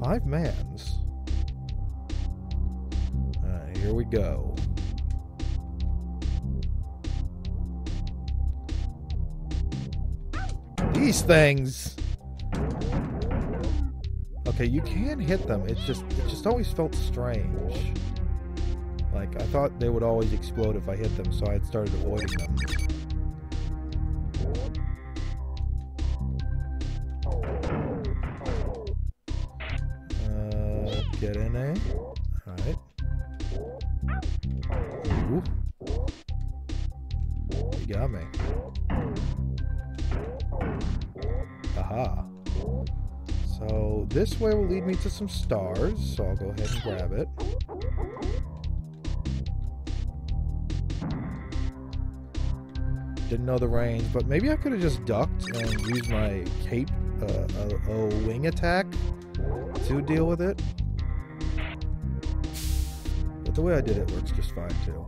Five mans. Here we go. These things. Okay, you can hit them. It just it just always felt strange. Like I thought they would always explode if I hit them, so I had started avoiding them. Aha. So this way will lead me to some stars, so I'll go ahead and grab it. Didn't know the range, but maybe I could have just ducked and used my cape, uh, a, a wing attack to deal with it. But the way I did it works just fine too.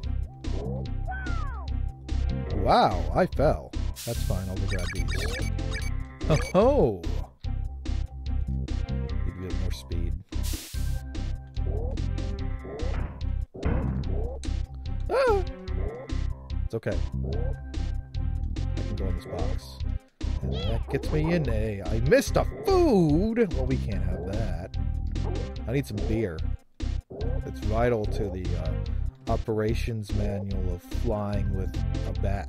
Wow, I fell. That's fine, I'll grab these. Oh ho! Need a bit more speed. Ah! It's okay. I can go in this box. And that gets me in A. I missed a food! Well, we can't have that. I need some beer. It's vital to the uh, operations manual of flying with a bat.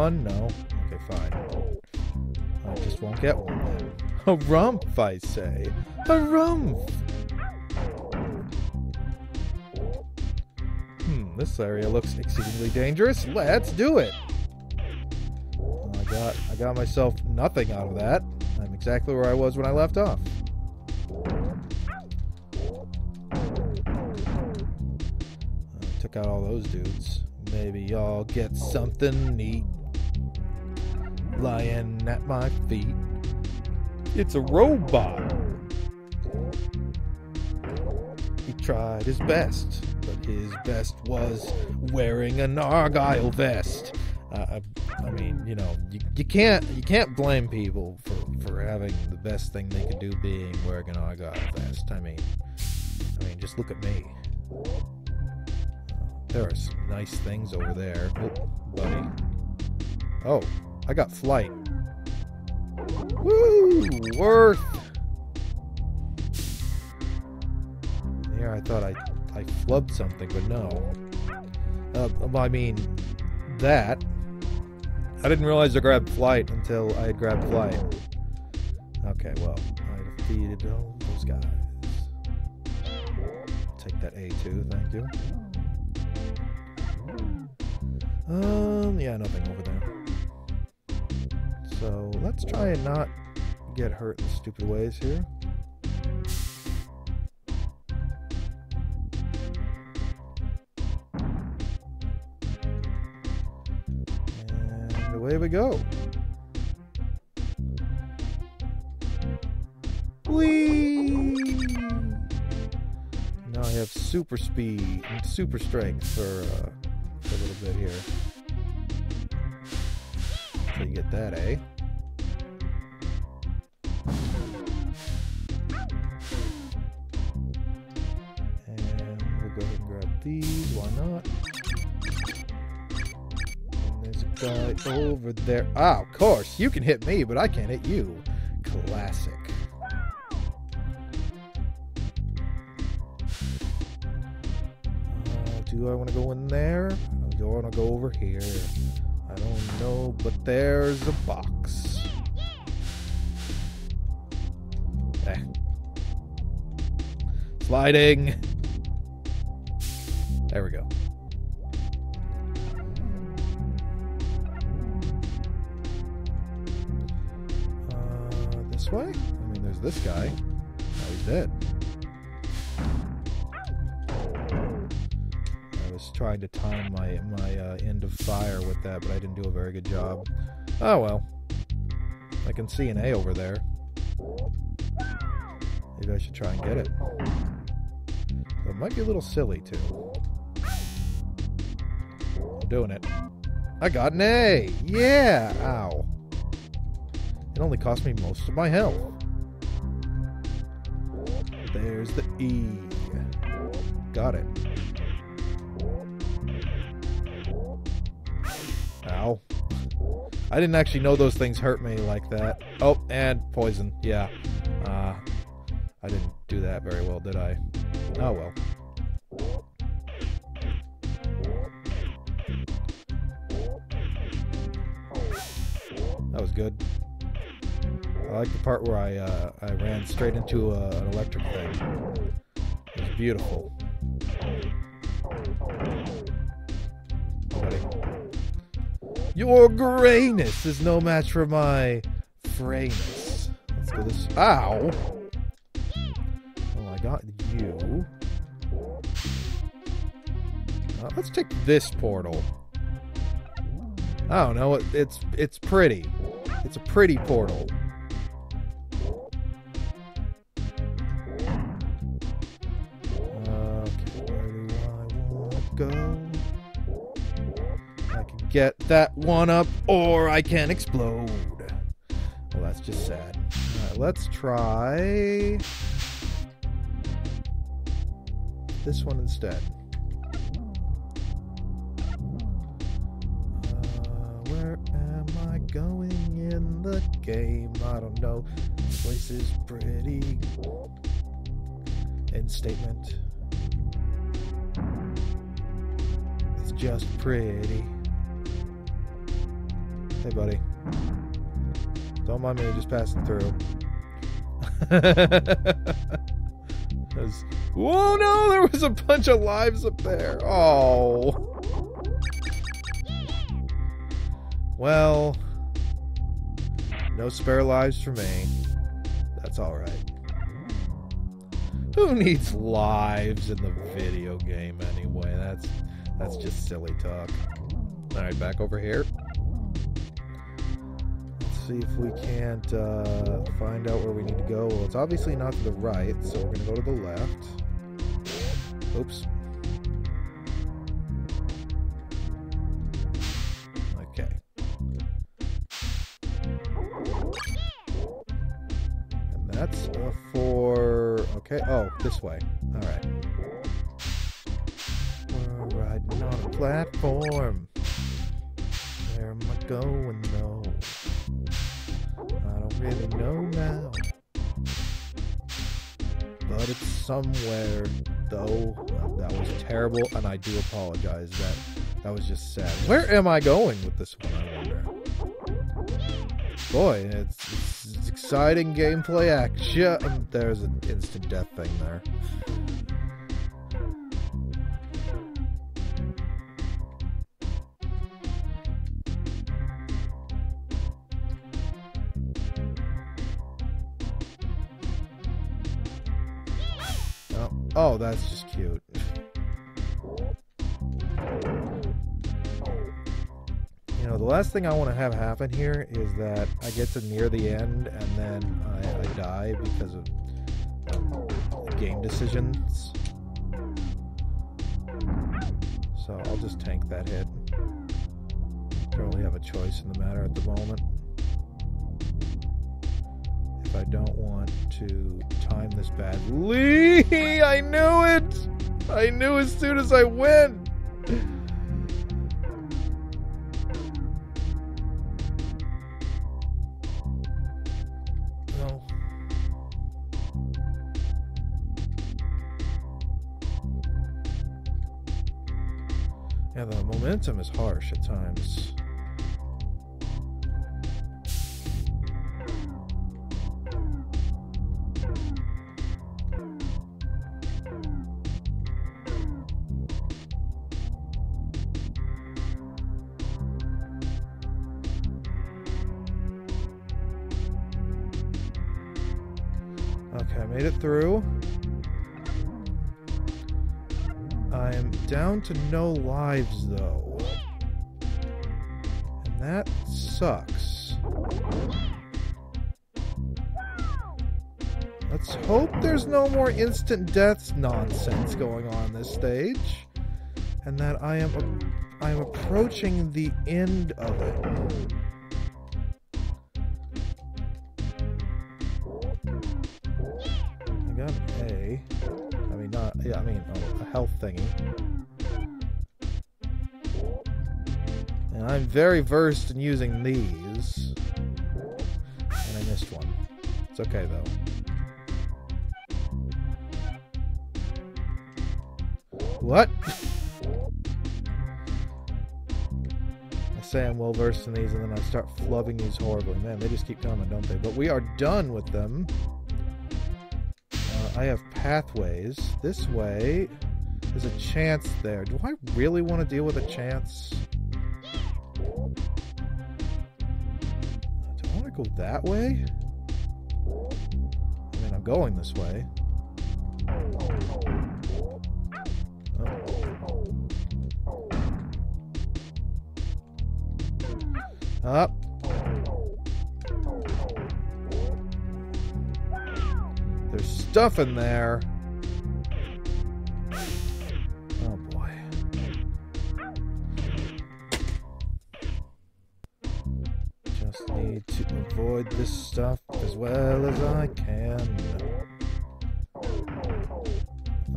One? No. Okay, fine. I just won't get one then. A rump, I say. A rump. Hmm, this area looks exceedingly dangerous. Let's do it. I got I got myself nothing out of that. I'm exactly where I was when I left off. I took out all those dudes. Maybe I'll get something neat lying at my feet. It's a robot. He tried his best, but his best was wearing an argyle vest. Uh, I, I mean, you know, you, you can't you can't blame people for, for having the best thing they could do being wearing an argyle vest. I mean, I mean, just look at me. There are some nice things over there. Oh, buddy. Oh, I got flight. Woo! Worth! Here I thought I, I flubbed something, but no. Uh, I mean, that. I didn't realize I grabbed flight until I had grabbed flight. Okay, well, I defeated all those guys. Take that A2, thank you. Um, yeah, nothing over there. So let's try and not get hurt in stupid ways here. And away we go. Whee! Now I have super speed and super strength for, uh, for a little bit here. So you get that, eh? And we'll go ahead and grab these. Why not? And there's a guy over there. Ah, of course. You can hit me, but I can't hit you. Classic. Uh, do I want to go in there? Do I want to go over here? I don't know, but there's a box. Eh. Sliding. There we go. Uh, this way? I mean, there's this guy. Now he's dead. Trying to time my my uh, end of fire with that, but I didn't do a very good job. Oh well. I can see an A over there. Maybe I should try and get it. It might be a little silly, too. I'm doing it. I got an A! Yeah! Ow. It only cost me most of my health. There's the E. Got it. Ow. I didn't actually know those things hurt me like that. Oh, and poison. Yeah. Uh, I didn't do that very well, did I? Oh well. That was good. I like the part where I uh, I ran straight into uh, an electric thing. It was beautiful. Your grayness is no match for my frayness. Let's go this. Ow! Oh, I got you. Uh, let's take this portal. I don't know. It, it's it's pretty. It's a pretty portal. Okay, where do I want to go? Can get that one up, or I can explode. Well, that's just sad. Alright, let's try this one instead. Uh, where am I going in the game? I don't know. This place is pretty. End statement. It's just pretty. Hey, buddy. Don't mind me just passing through. There's- Whoa, no, there was a bunch of lives up there. Oh. Well, no spare lives for me. That's alright. Who needs lives in the video game anyway? That's that's just silly talk. Alright, back over here. See if we can't uh, find out where we need to go. Well, it's obviously not to the right, so we're gonna go to the left. Oops. Okay. And that's for. Okay. Oh, this way. All right. We're riding on a platform. Where am I going though? Really know now. But it's somewhere though. That was terrible, and I do apologize. That that was just sad. Where am I going with this one? I wonder. Boy, it's, it's, it's exciting gameplay action. There's an instant death thing there. Oh, that's just cute. You know, the last thing I want to have happen here is that I get to near the end and then I, I die because of um, game decisions. So I'll just tank that hit. Don't really have a choice in the matter at the moment. If I don't want to time this badly, I knew it! I knew as soon as I went! No. Yeah, the momentum is harsh at times. Down to no lives though. And that sucks. Let's hope there's no more instant deaths nonsense going on this stage. And that I am I am approaching the end of it. I got A. I mean not yeah, I mean oh, a health thingy. I'm very versed in using these. And I missed one. It's okay though. What? I say I'm well versed in these and then I start flubbing these horribly. Man, they just keep coming, don't they? But we are done with them. Uh, I have pathways. This way, there's a chance there. Do I really want to deal with a chance? Go that way? I mean, I'm going this way. Oh. Up. There's stuff in there. Need to avoid this stuff as well as I can.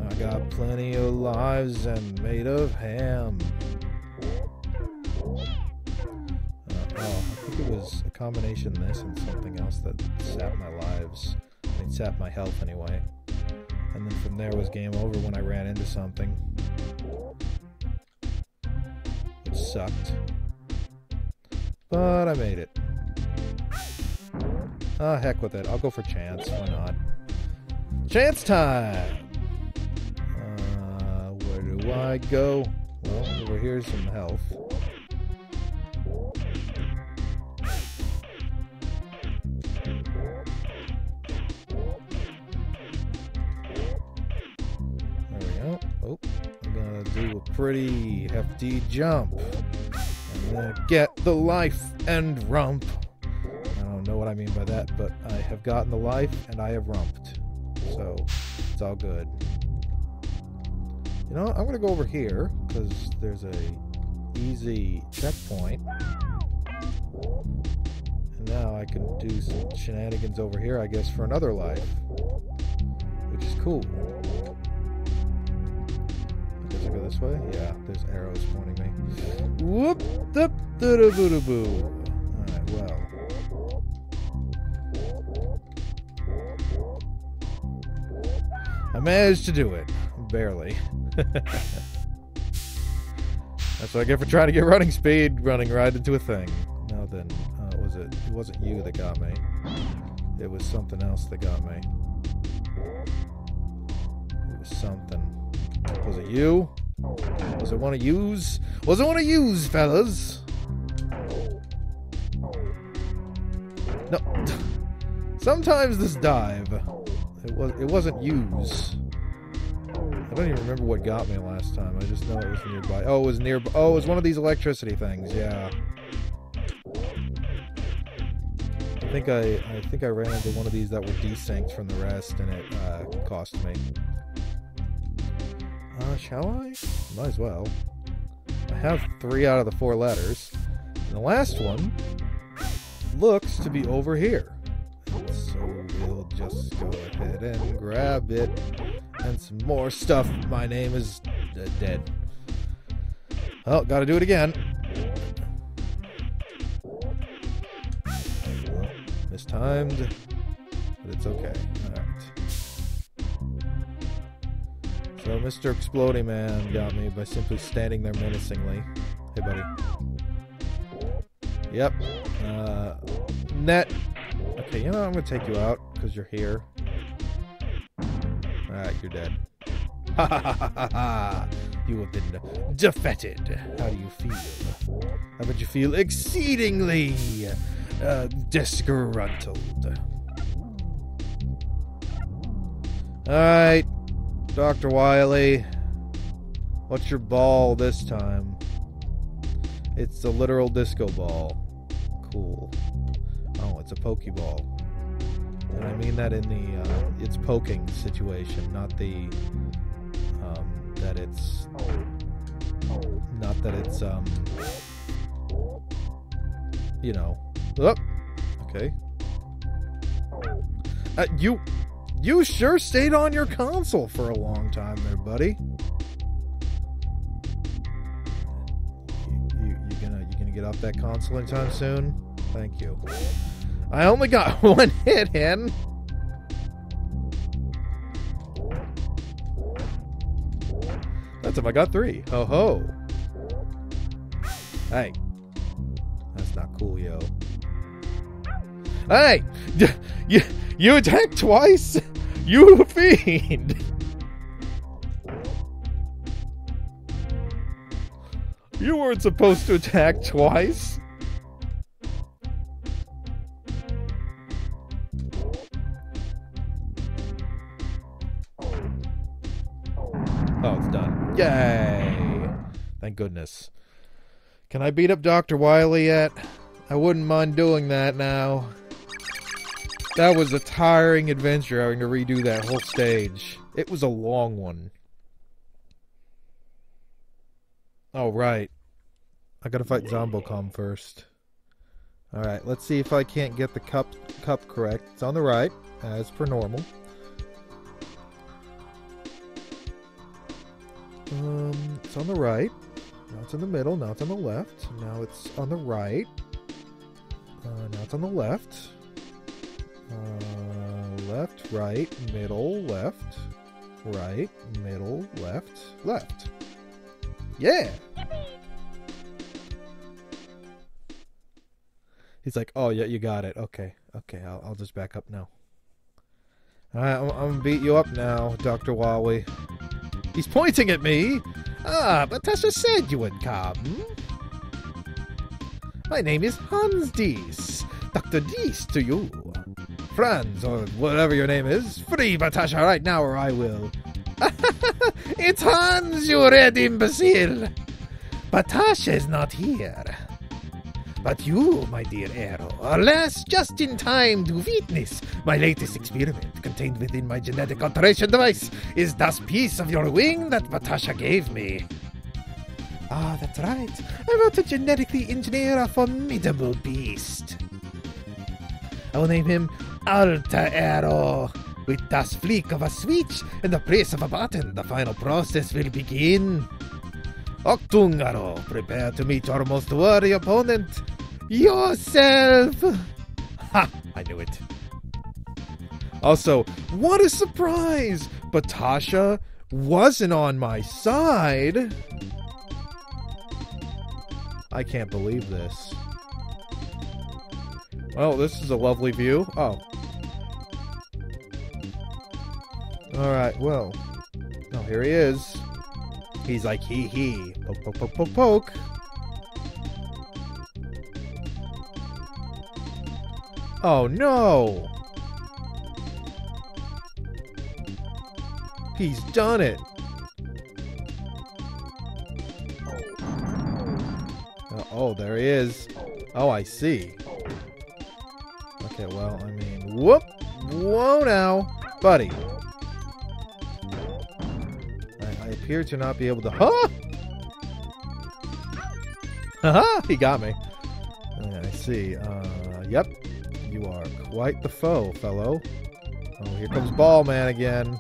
I got plenty of lives and made of ham. Uh, oh, I think it was a combination this and something else that sapped my lives. I mean, sapped my health anyway. And then from there was game over when I ran into something. It sucked. But I made it. Ah, heck with it. I'll go for chance. Why not? Chance time! Uh, where do I go? Well, over here's some health. There we go. Oh, we're gonna do a pretty hefty jump. I'm gonna get the life and rump. Don't know what I mean by that, but I have gotten the life and I have rumped. So it's all good. You know? I'm gonna go over here because there's a easy checkpoint. And now I can do some shenanigans over here, I guess, for another life. Which is cool go this way? Yeah, there's arrows pointing me. Whoop! Dup, da da boo boo. Alright, well. Managed to do it. Barely. That's what I get for trying to get running speed, running right into a thing. Now then, uh, was it? It wasn't you that got me. It was something else that got me. It was something. Was it you? Was it one of use? Was it one of use, fellas? No. Sometimes this dive. It was it wasn't use. I don't even remember what got me last time. I just know it was nearby. Oh, it was nearby. Oh, it was one of these electricity things. Yeah. I think I I think I ran into one of these that were desynced from the rest, and it uh, cost me. Uh, shall I? Might as well. I have three out of the four letters. And the last one looks to be over here. Just go ahead and grab it. And some more stuff. My name is dead. Well, gotta do it again. Mistimed, but it's okay. Alright. So Mr. Exploding Man got me by simply standing there menacingly. Hey, buddy. Yep. Uh, net. Okay, you know I'm gonna take you out because you're here. Alright, you're dead. Ha ha ha ha ha! You have been defeated. How do you feel? How would you feel exceedingly uh, disgruntled? Alright, Dr. Wily, what's your ball this time? It's a literal disco ball. Cool. Oh, it's a Pokeball. And I mean that in the uh, it's poking situation, not the um, that it's not that it's um you know. Oh, okay. Uh, you you sure stayed on your console for a long time there, buddy. You, you, you gonna you gonna get off that console anytime soon? Thank you. I only got one hit in. That's if I got three. Ho ho. Hey. That's not cool, yo. Hey! You, you attacked twice? You fiend! You weren't supposed to attack twice. Goodness. Can I beat up Dr. Wily yet? I wouldn't mind doing that now. That was a tiring adventure having to redo that whole stage. It was a long one. Oh, right. I gotta fight Zombocom first. Alright, let's see if I can't get the cup cup correct. It's on the right, as per normal. Um, it's on the right. Now it's in the middle. Now it's on the left. Now it's on the right. Uh, now it's on the left. Uh, left, right, middle, left, right, middle, left, left. Yeah. He's like, oh yeah, you got it. Okay, okay, I'll, I'll just back up now. All right, I'm, I'm gonna beat you up now, Doctor Wally. He's pointing at me. Ah, Batasha said you would come. My name is Hans Dies. Dr. Dies to you. Franz, or whatever your name is, free Batasha right now or I will. it's Hans, you red imbecile. Batasha is not here. But you, my dear Aero, alas, just in time to witness my latest experiment contained within my genetic alteration device is this piece of your wing that Batasha gave me. Ah, that's right. I want to genetically engineer a formidable beast. I will name him Alta Aero. With das flick of a switch and the press of a button, the final process will begin. Octung Aero, prepare to meet your most worthy opponent, yourself. Ha! I knew it. Also, what a surprise! But Tasha wasn't on my side. I can't believe this. Well, this is a lovely view. Oh. Alright, well. Oh, here he is. He's like, hee hee. Poke, poke, poke, poke, poke. Oh no! He's done it! Uh, oh, there he is. Oh, I see. Okay, well, I mean, whoop! Whoa now! Buddy! I, I appear to not be able to... Huh! Haha! he got me. I see. Uh. Are quite the foe, fellow. Oh, here comes Ball Man again.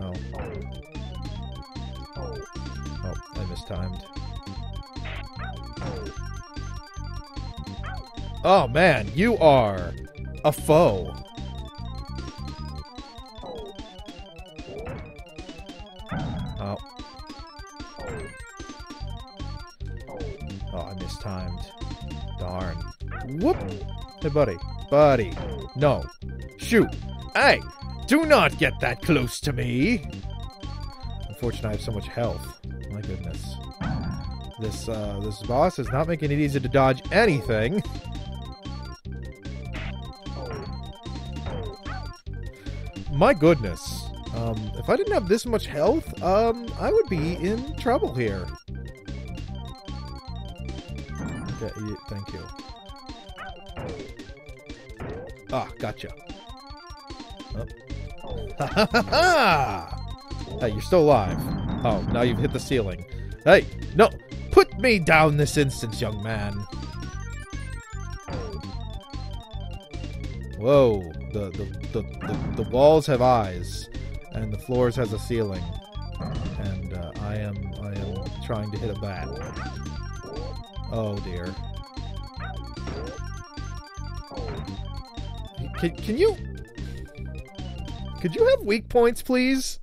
Oh. Oh, I mistimed. Oh man, you are a foe. Oh. Oh, I mistimed. Darn. Whoop! Hey, buddy. Buddy. No. Shoot. Hey! Do not get that close to me! Unfortunately, I have so much health. My goodness. This, uh, this boss is not making it easy to dodge anything. My goodness. Um, if I didn't have this much health, um, I would be in trouble here. Okay, thank you. Ah, gotcha. Ha ha ha ha! Hey, you're still alive. Oh, now you've hit the ceiling. Hey, no! Put me down this instant, young man! Whoa, the, the, the, the, the walls have eyes, and the floors has a ceiling. And uh, I am I am trying to hit a bat. Oh dear. Can, can you... Could you have weak points, please?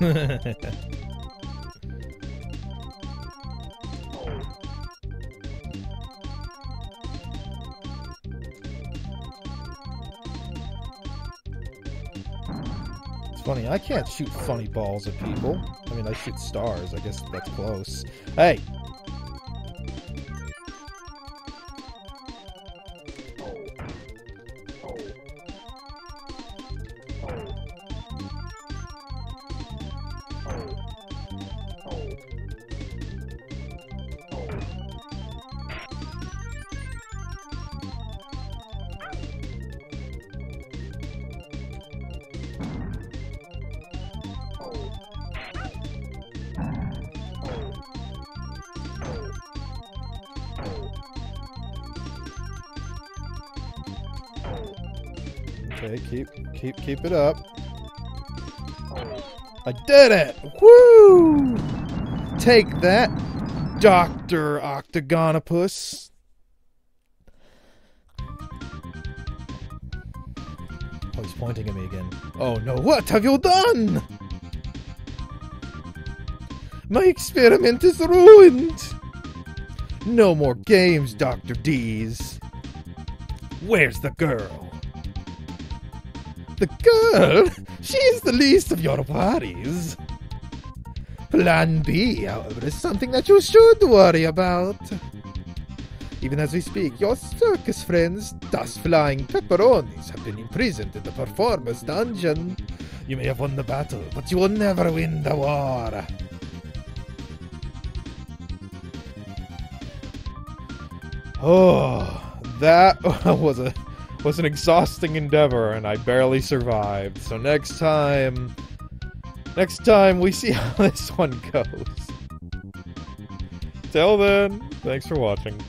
It's funny, I can't shoot funny balls at people. I mean, I shoot stars. I guess that's close. Hey! Okay, keep keep keep it up. I did it! Woo! Take that, Doctor Octagonopus. Oh, he's pointing at me again. Oh no! What have you done? My experiment is ruined. No more games, Doctor D's. Where's the girl? The girl? She is the least of your worries. Plan B, however, is something that you should worry about. Even as we speak, your circus friends, dust flying pepperonis, have been imprisoned in the performer's dungeon. You may have won the battle, but you will never win the war. Oh, that was a was an exhausting endeavor and I barely survived. So next time next time we see how this one goes. Till then, thanks for watching.